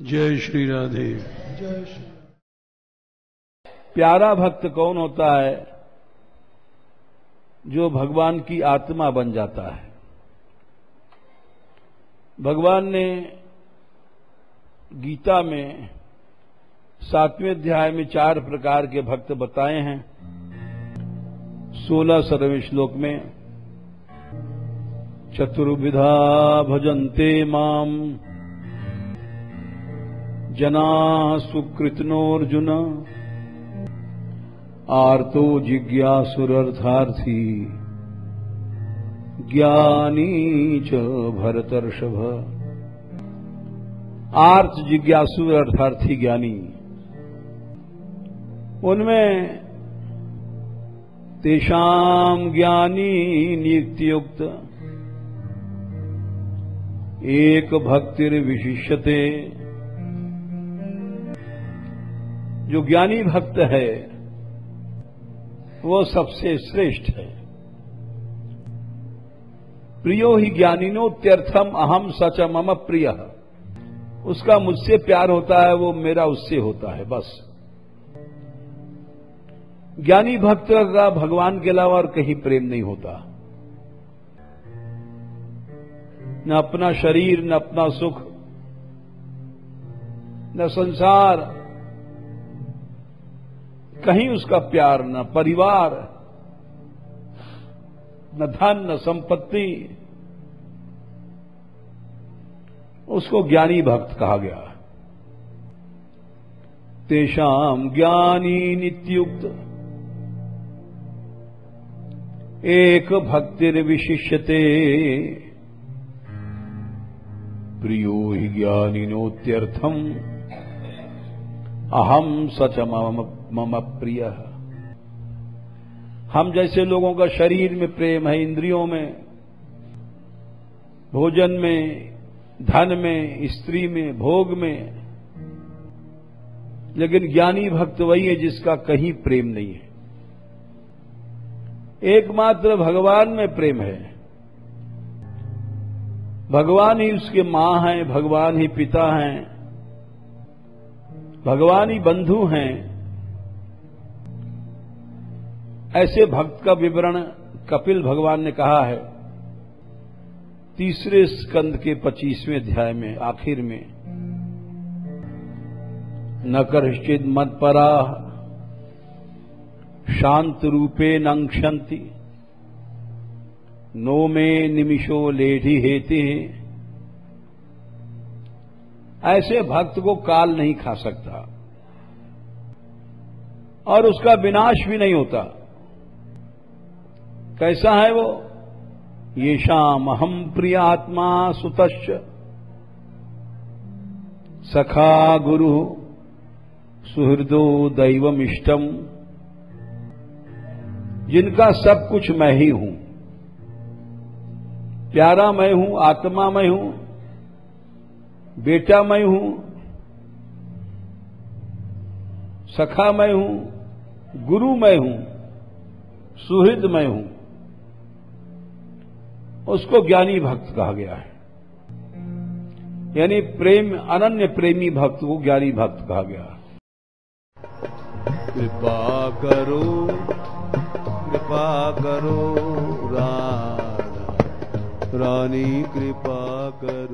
जय श्री राधे। जय श्री प्यारा भक्त कौन होता है जो भगवान की आत्मा बन जाता है? भगवान ने गीता में सातवें अध्याय में चार प्रकार के भक्त बताए हैं। सोलह सरवें श्लोक में, चतुर्विधा भजन्ते माम जना सुकृतनोर्जुन आर्तो जिज्ञासुरर्थार्थी। ज्ञानी च भरतर्षभ। आर्थ जिज्ञासु अर्थार्थी ज्ञानी। उनमें तेषाम ज्ञानी नियुक्तियुक्त एक भक्तिर विशिष्यते। जो ज्ञानी भक्त है वो सबसे श्रेष्ठ है। प्रियो ही ज्ञानिनो त्यर्थम अहम सच मम प्रिय। उसका मुझसे प्यार होता है, वो मेरा उससे होता है, बस। ज्ञानी भक्त का भगवान के अलावा और कहीं प्रेम नहीं होता। न अपना शरीर, न अपना सुख, न संसार कहीं उसका प्यार न परिवार, न धन, न संपत्ति, उसको ज्ञानी भक्त कहा गया। तेषाम ज्ञानी नित्युक्त। एक भक्तिर विशिष्यते प्रियो ही ज्ञानिनोत्यर्थम। अहम सच मम मम प्रिय हम जैसे लोगों का शरीर में प्रेम है, इंद्रियों में, भोजन में, धन में, स्त्री में, भोग में, लेकिन ज्ञानी भक्त वही है जिसका कहीं प्रेम नहीं है। एकमात्र भगवान में प्रेम है। भगवान ही उसके माँ हैं, भगवान ही पिता हैं, भगवान ही बंधु हैं। ऐसे भक्त का विवरण कपिल भगवान ने कहा है। तीसरे स्कंद के पच्चीसवें अध्याय में, आखिर में। न करश्चित मत परा शांत रूपे नंक्षंति नो में निमिषो लेढ़ी हेते। हैं ऐसे भक्त को काल नहीं खा सकता। और उसका विनाश भी नहीं होता। कैसा है वो? ये शाम हम प्रिय आत्मा सुतश्च। सखा गुरु, सुहृदो दैवम इष्टम जिनका सब कुछ मैं ही हूँ। प्यारा मैं हूँ, आत्मा मैं हूँ, बेटा मैं हूँ, सखा मैं हूँ, गुरु मैं हूँ, सुहृद मैं हूँ। उसको ज्ञानी भक्त कहा गया है। यानी प्रेम, अनन्य प्रेमी भक्त को ज्ञानी भक्त कहा गया। कृपा करो कृपा करो रानी कृपा करो।